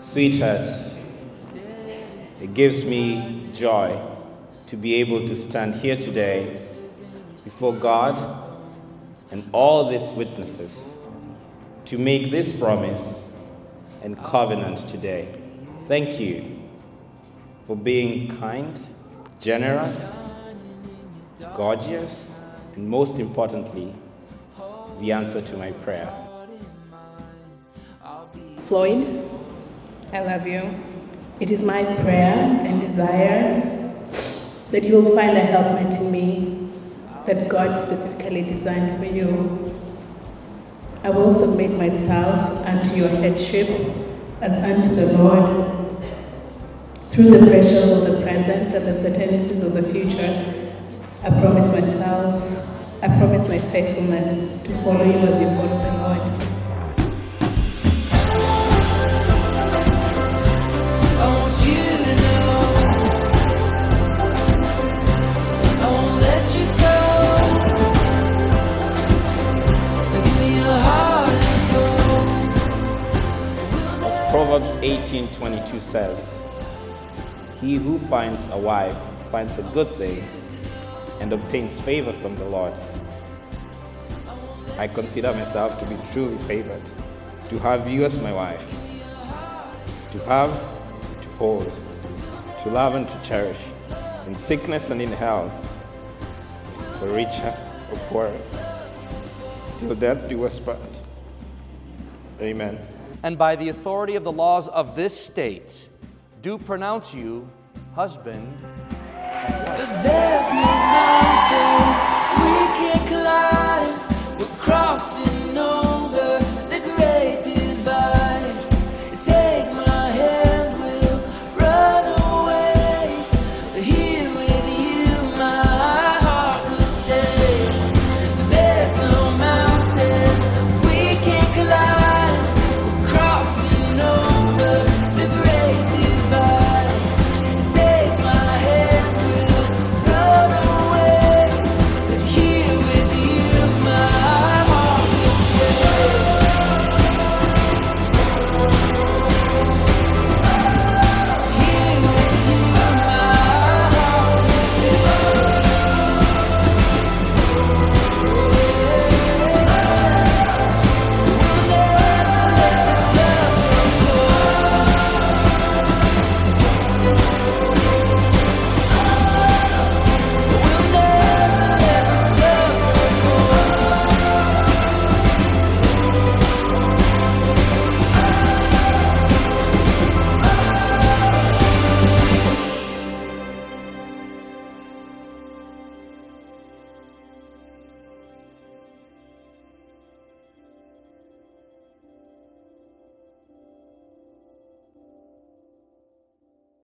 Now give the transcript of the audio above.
Sweetheart, it gives me joy to be able to stand here today before God and all these witnesses to make this promise and covenant today. Thank you for being kind, generous, gorgeous, and most importantly, the answer to my prayer. Floyd, I love you. It is my prayer and desire that you will find a helpmate in me that God specifically designed for you. I will submit myself unto your headship as unto the Lord. Through the pressures of the present and the certainties of the future, I promise myself, I promise my faithfulness to follow you as you follow the Lord. I want you to know I won't let you go. Give me your heart and soul. As Proverbs 18:22 says, "He who finds a wife finds a good thing and obtains favor from the Lord." I consider myself to be truly favored to have you as my wife, to have, to hold, to love and to cherish, in sickness and in health, for richer or poorer, till death do us part. Amen. and by the authority of the laws of this state, do pronounce you husband but there's no mountain we can't